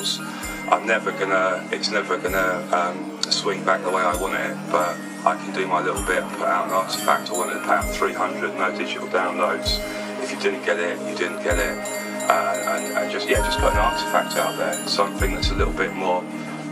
I'm never gonna, it's never gonna um, swing back the way I want it, but I can do my little bit and put out an artifact. I wanted to put out 300 no digital downloads. If you didn't get it, you didn't get it. Uh, and, and just, yeah, just put an artifact out there, something that's a little bit more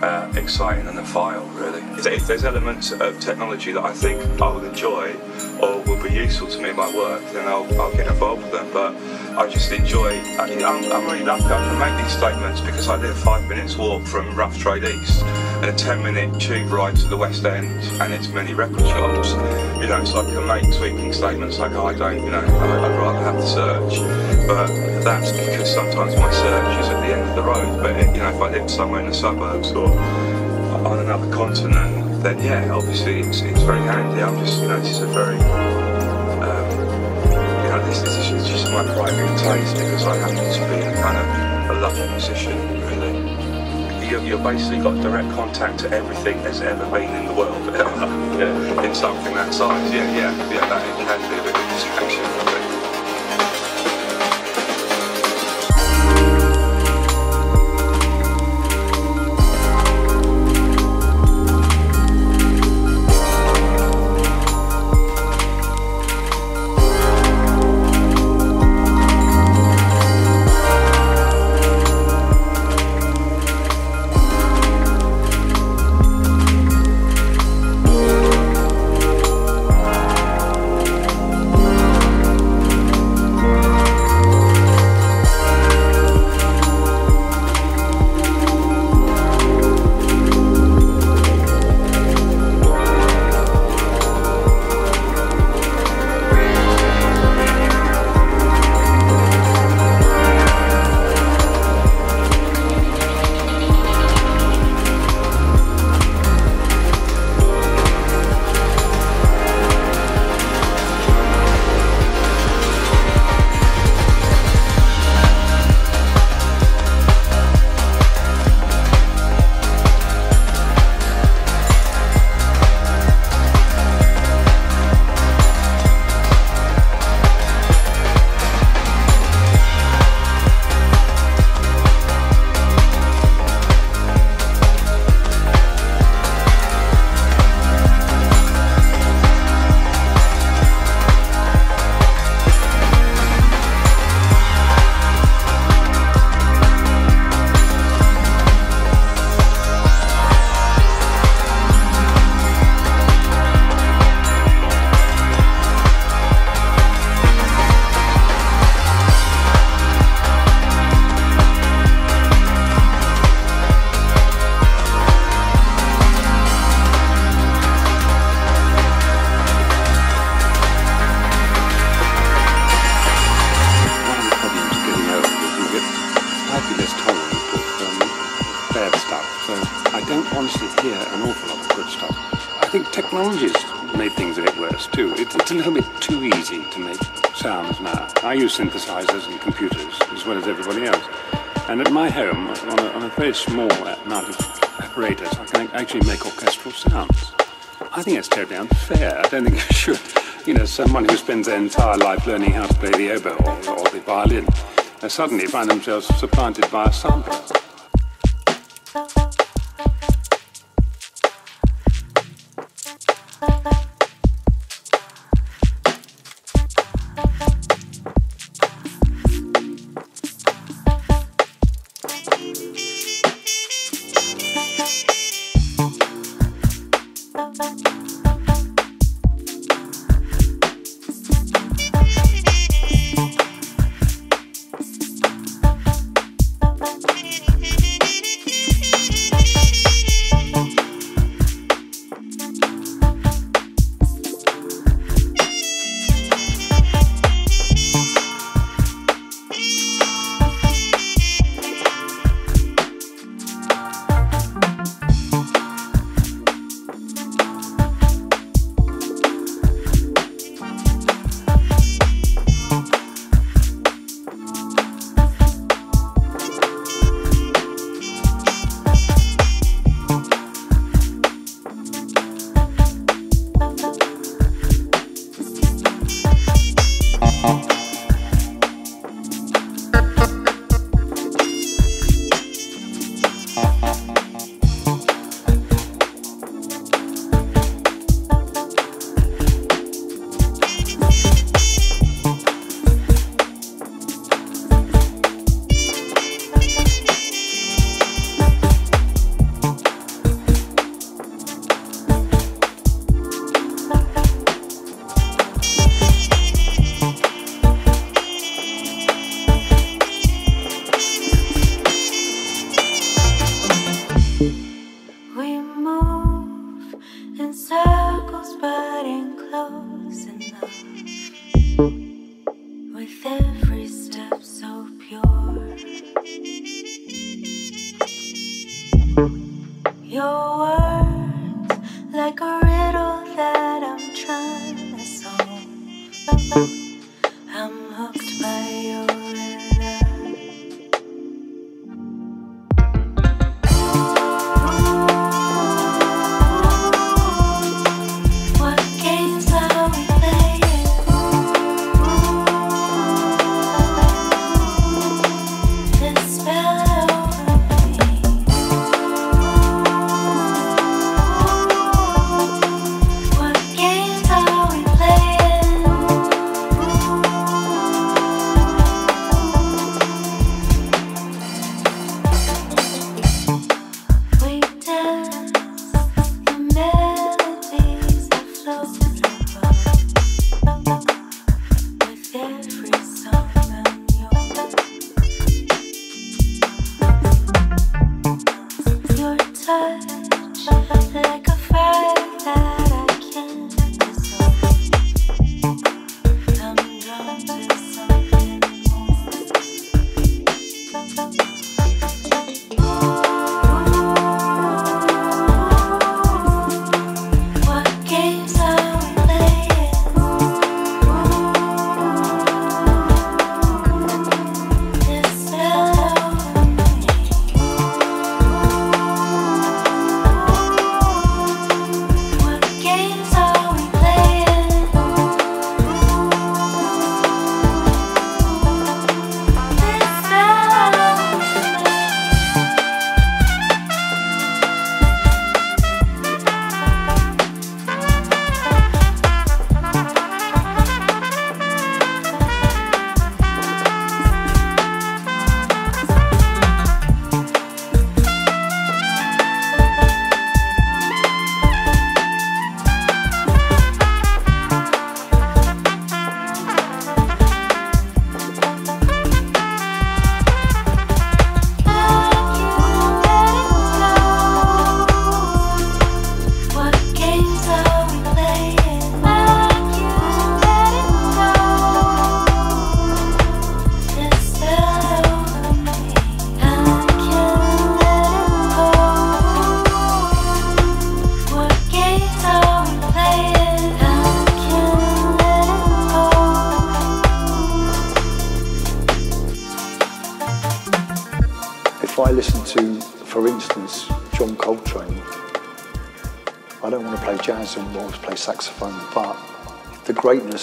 uh, exciting than a file, really. If there's elements of technology that I think I will enjoy or will be useful to me in my work, then I'll, I'll get involved with them. But I just enjoy, I, I'm, I'm really lucky I can make these statements because I live five minutes walk from Rough Trade East and a 10 minute tube ride to the West End and it's many record shops. You know, so I can make sweeping statements like, oh, I don't, you know, I'd rather have the search. But that's because sometimes my search is at the end of the road. But, you know, if I lived somewhere in the suburbs or on another continent, then yeah, obviously it's, it's very handy. I'm just, you know, is a very, know, this, this is just my private taste because I happen to be a kind of a lucky musician, really. You, you've basically got direct contact to everything that's ever been in the world, yeah. in something that size. Yeah, yeah, yeah, that it can be a bit of a distraction. Little bit too easy to make sounds now. I use synthesizers and computers as well as everybody else. And at my home, on a, on a very small amount of apparatus, I can actually make orchestral sounds. I think that's terribly unfair. I don't think you should. You know, someone who spends their entire life learning how to play the oboe or, or the violin, uh, suddenly find themselves supplanted by a sampler. in circles but in close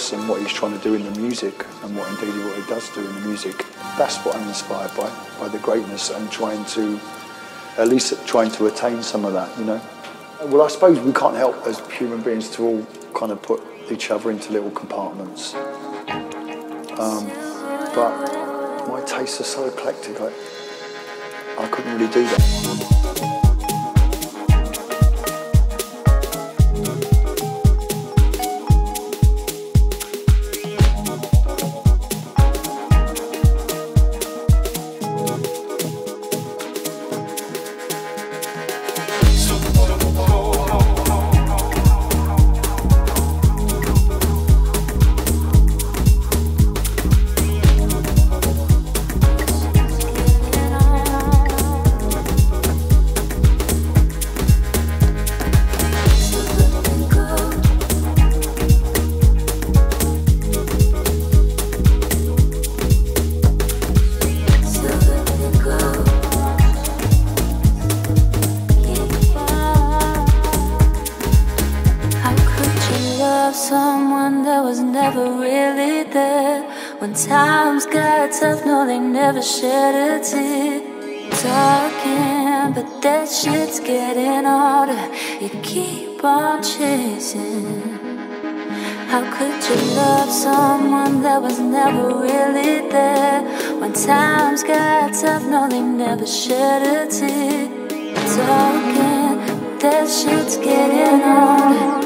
greatness and what he's trying to do in the music and what indeed what he does do in the music, that's what I'm inspired by, by the greatness and trying to, at least trying to attain some of that, you know. Well, I suppose we can't help as human beings to all kind of put each other into little compartments. Um, but my tastes are so eclectic, I, I couldn't really do that. Keep on chasing. How could you love someone that was never really there? When times got tough, no, they never shed a tear. Talking, that shit's getting harder.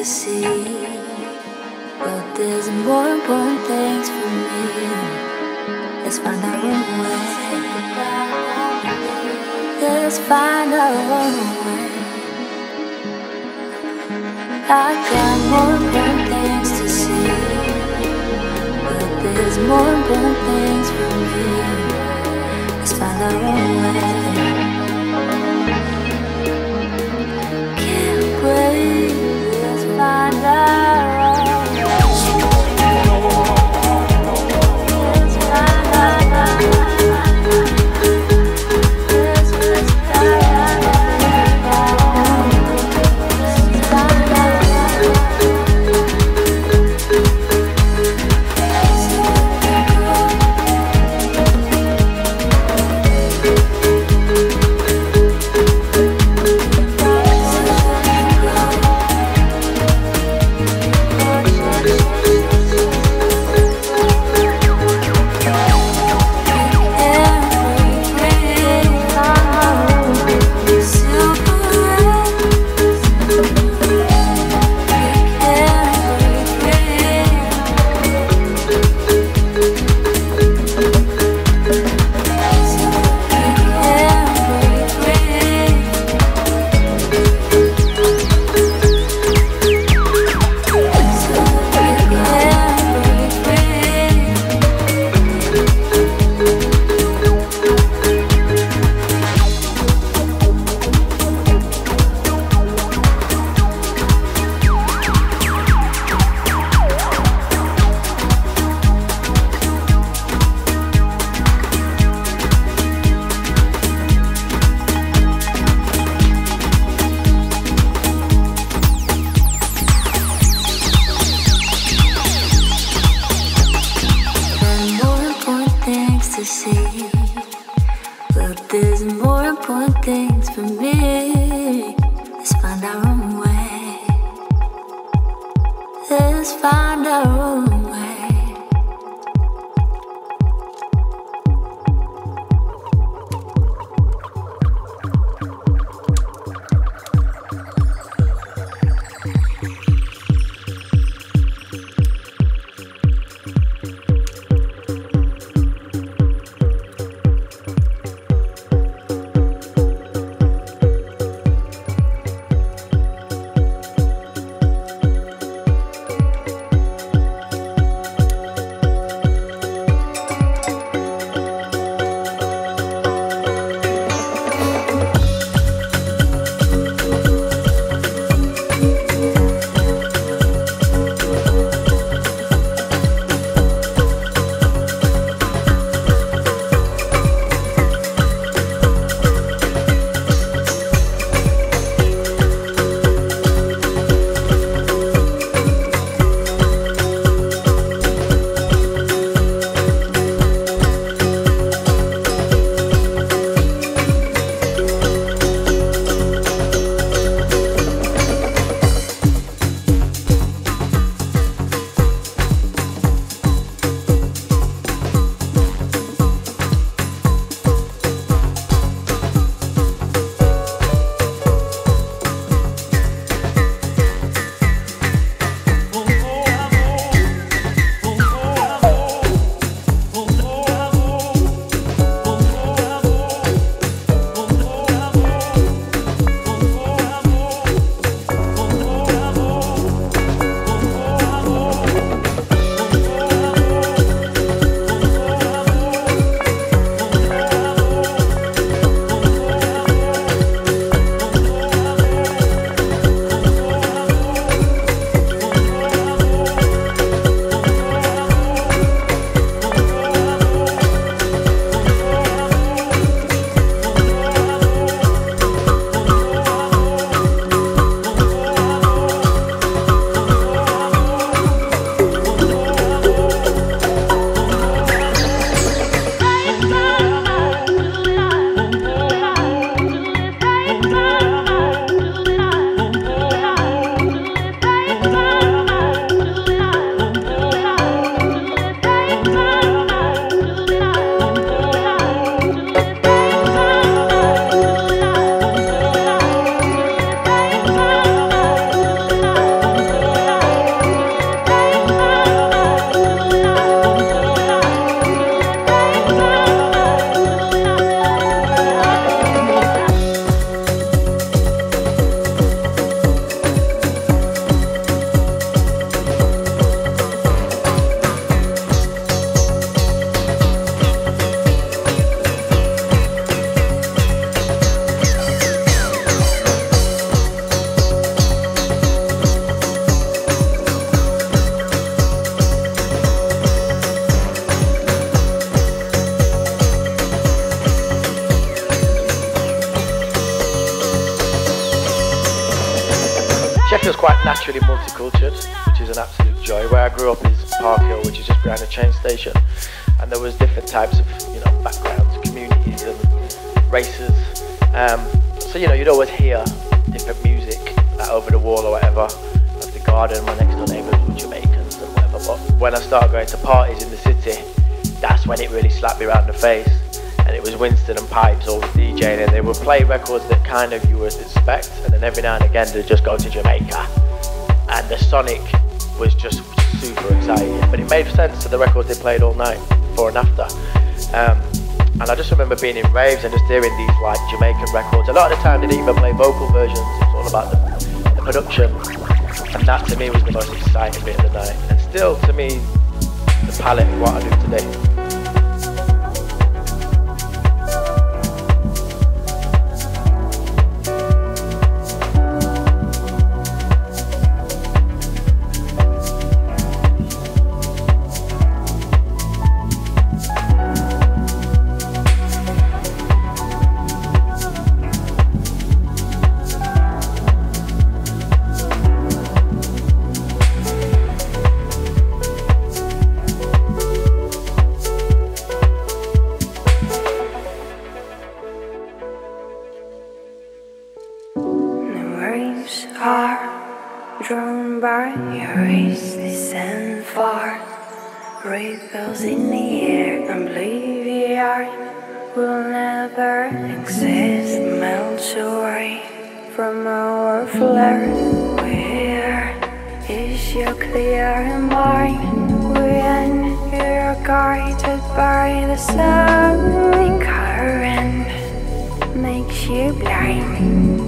To see. But there's more important things for me. Let's find our own way. Let's find our own way. I got more important things to see. But there's more important things for me. Let's find our own way. Naturally multicultural, which is an absolute joy. Where I grew up is Park Hill, which is just behind a train station, and there was different types of you know backgrounds, communities, and races. Um, so you know you'd always hear different music like over the wall or whatever of the garden. My next door neighbours were Jamaicans and whatever. But when I started going to parties in the city, that's when it really slapped me around the face. It was Winston and Pipes always DJing, and they would play records that kind of you would expect, and then every now and again they'd just go to Jamaica and the Sonic was just super exciting. But it made sense to the records they played all night, before and after. Um, and I just remember being in raves and just hearing these like Jamaican records. A lot of the time they didn't even play vocal versions. It's all about the, the production. And that to me was the most exciting bit of the night. And still to me, the palette of what I do today. You blind.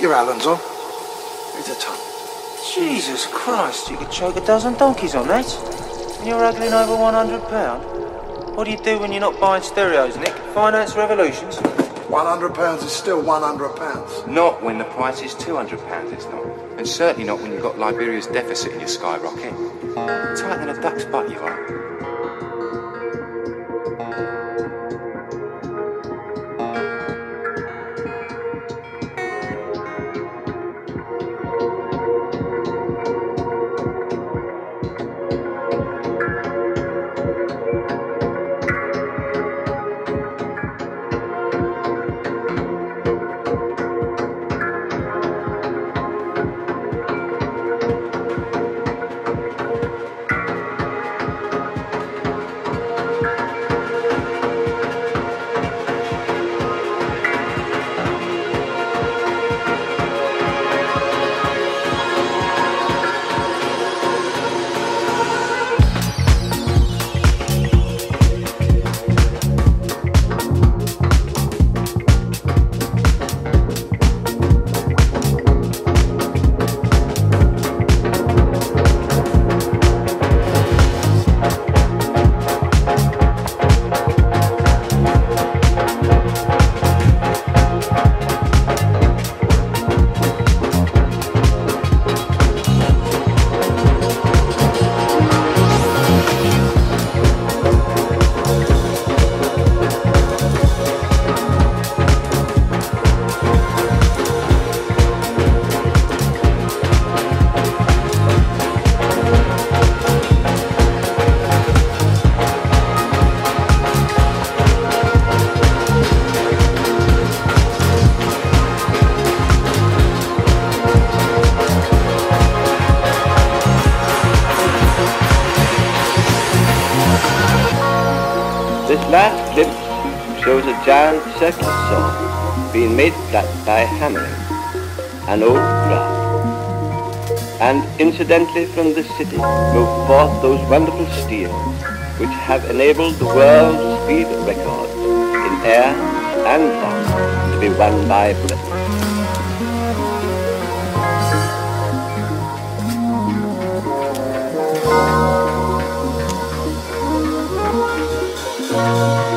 your Allen's on. Here's a ton. Jesus Christ, you could choke a dozen donkeys on that. And you're haggling over £100? What do you do when you're not buying stereos, Nick? Finance revolutions? £100 is still £100. Not when the price is £200, it's not. And certainly not when you've got Liberia's deficit in your skyrocket. Tighter than a duck's butt, you are. Last glimpse shows a giant circus saw being made flat by hammering an old craft. And incidentally from this city move forth those wonderful steels which have enabled the world's speed record in air and land to be won by Britain. I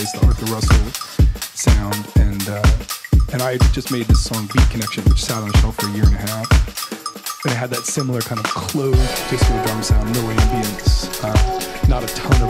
Face," the Arthur Russell sound, and uh, and I just made this song "Beat Connection," which sat on the shelf for a year and a half. And it had that similar kind of closed disco drum sound, no ambience, uh, not a ton of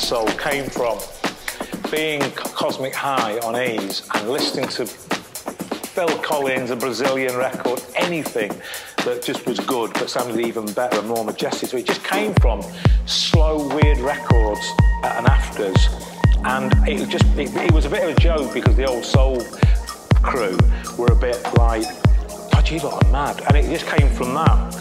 e-soul came from being cosmic high on E's and listening to Phil Collins, a Brazilian record, anything that just was good, but sounded even better and more majestic. So it just came from slow, weird records and afters. And it just, it, it was a bit of a joke because the old soul crew were a bit like, God, you lot are mad. And it just came from that.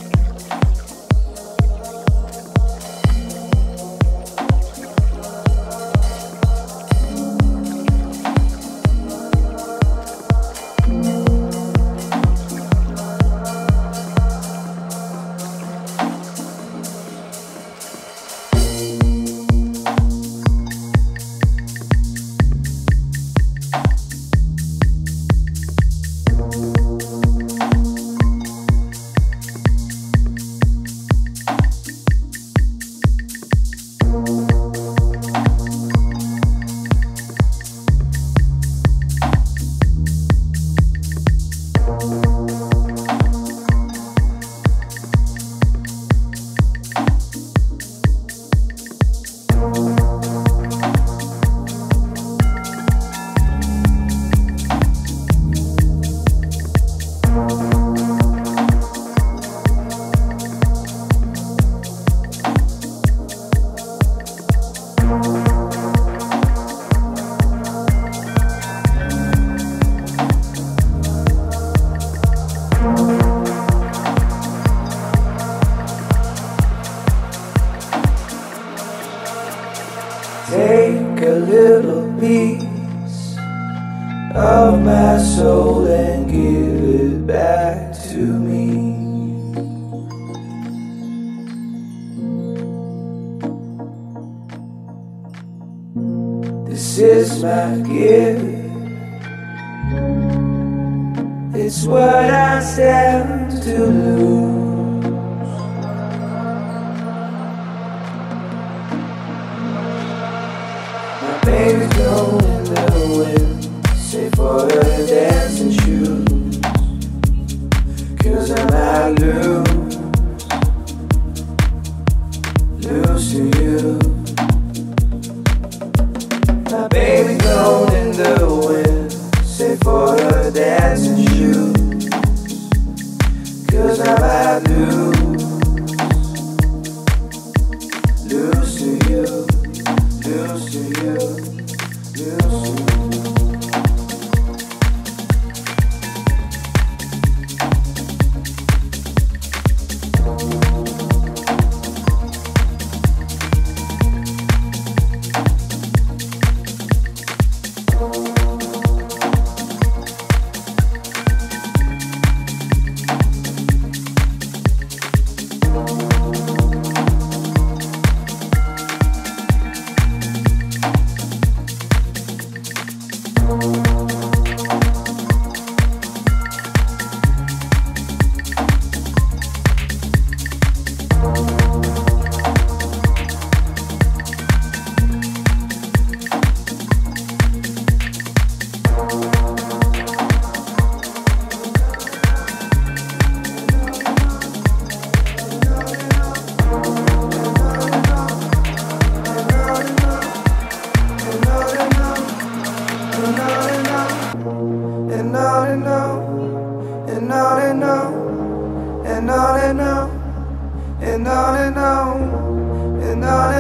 This is my gift. It's what I stand to lose. My pain is blowing the wind, save for her dancing shoes. Cause I'm out loose. as you. Cause all I do.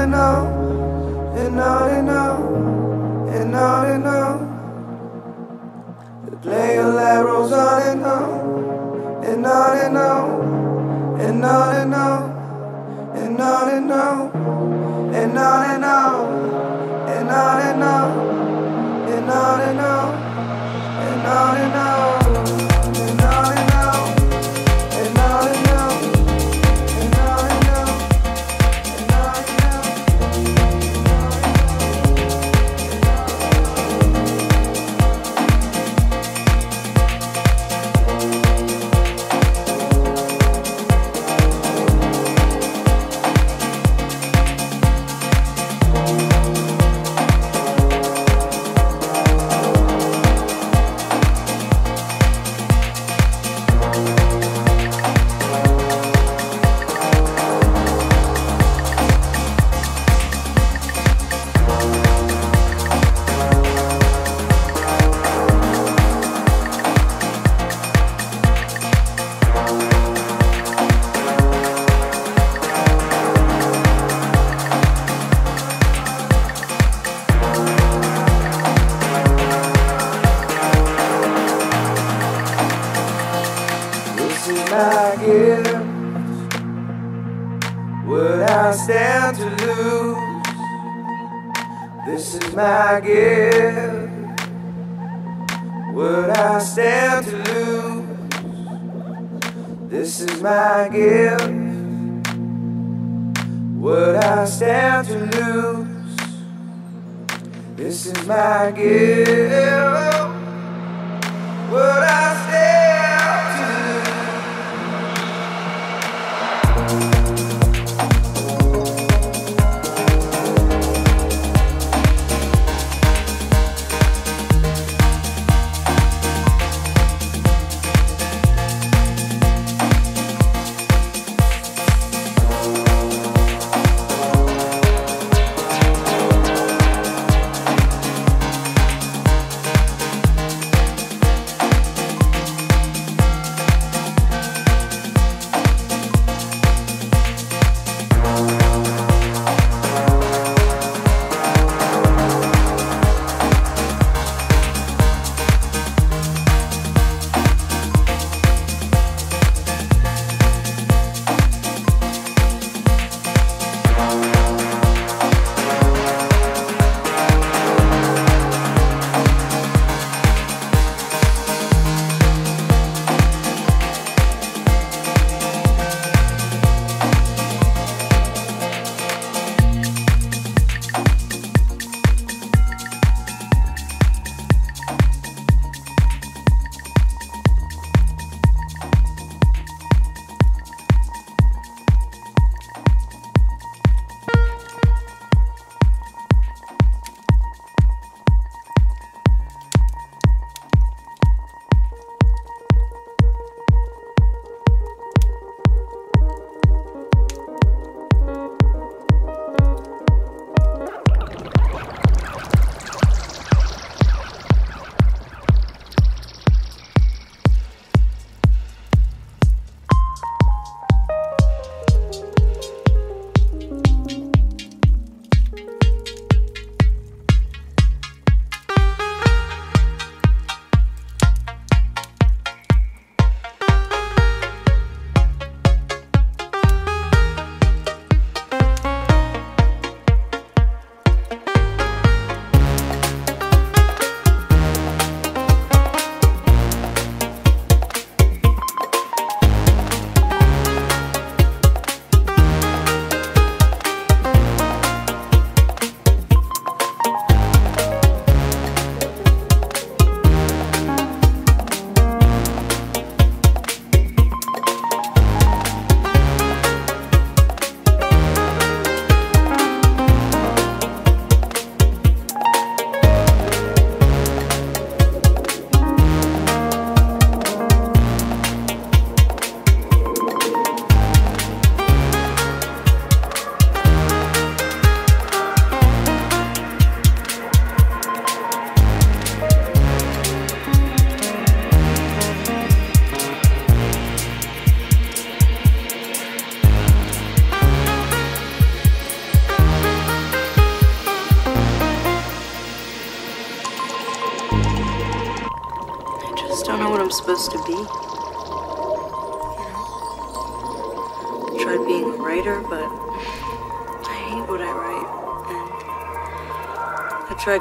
and on, and on and on, and on and on. The player that rolls on and on, and on and on, and on and on, and on and on, and on and on, and on and on, and on and on, and on and on.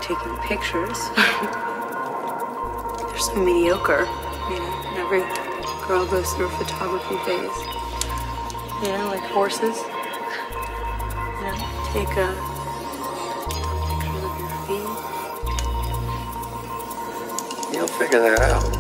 Taking pictures. They're so mediocre. You know, every girl goes through a photography phase. You know, like horses. You know, take a pictures of your feet. You'll figure that out.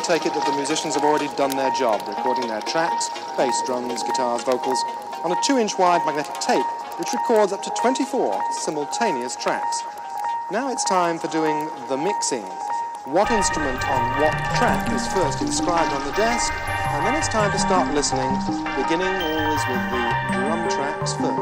This take it that the musicians have already done their job, recording their tracks, bass, drums, guitars, vocals, on a two-inch wide magnetic tape, which records up to 24 simultaneous tracks. Now it's time for doing the mixing. What instrument on what track is first inscribed on the desk, and then it's time to start listening, beginning always with the drum tracks first.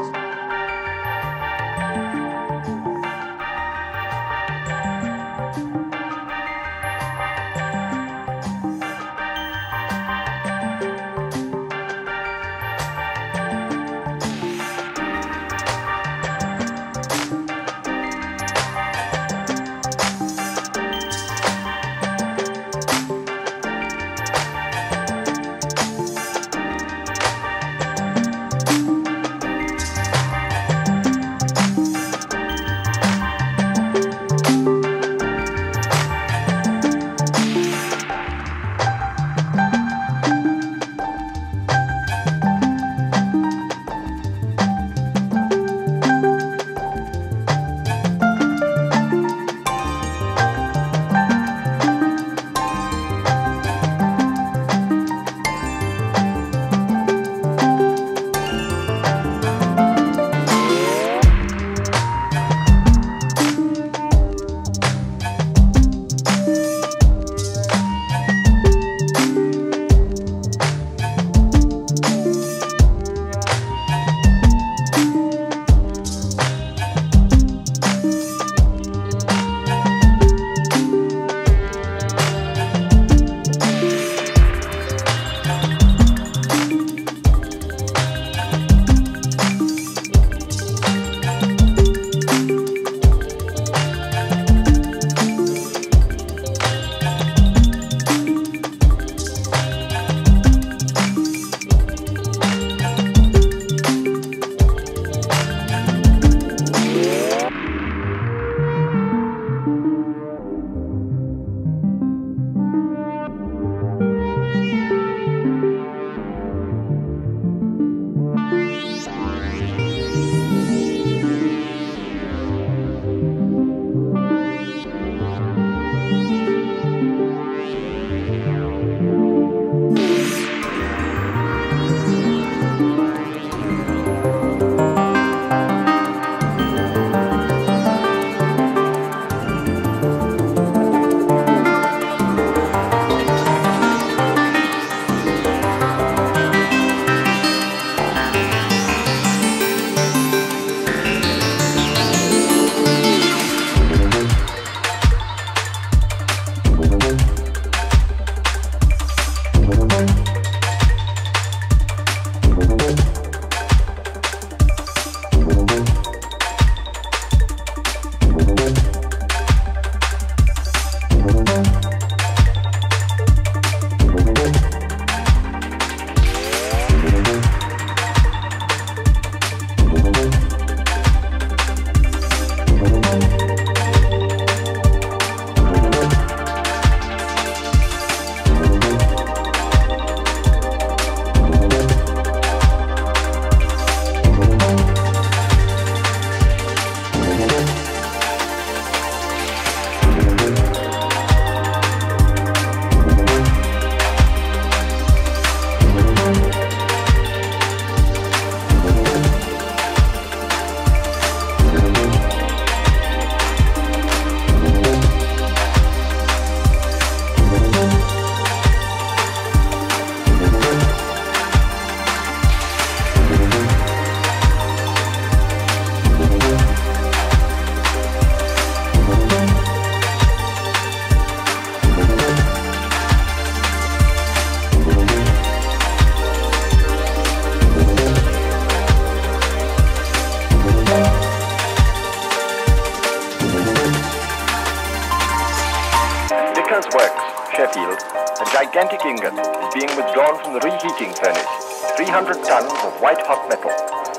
Works, Sheffield, a gigantic ingot is being withdrawn from the reheating furnace, 300 tons of white hot metal.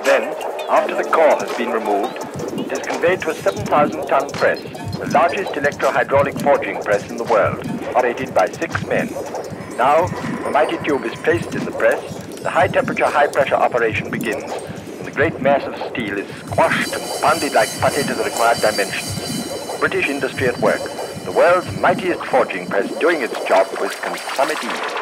Then, after the core has been removed, it is conveyed to a 7,000 ton press, the largest electro-hydraulic forging press in the world, operated by six men. Now, the mighty tube is placed in the press, the high temperature, high pressure operation begins, and the great mass of steel is squashed and pounded like putty to the required dimensions. British industry at work, the world's mightiest forging press doing its job with consummate ease.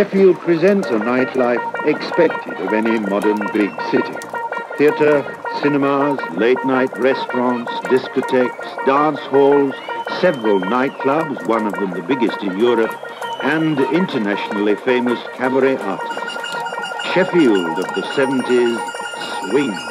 Sheffield presents a nightlife expected of any modern big city. Theatre, cinemas, late-night restaurants, discotheques, dance halls, several nightclubs, one of them the biggest in Europe, and internationally famous cabaret artists. Sheffield of the 70s swing.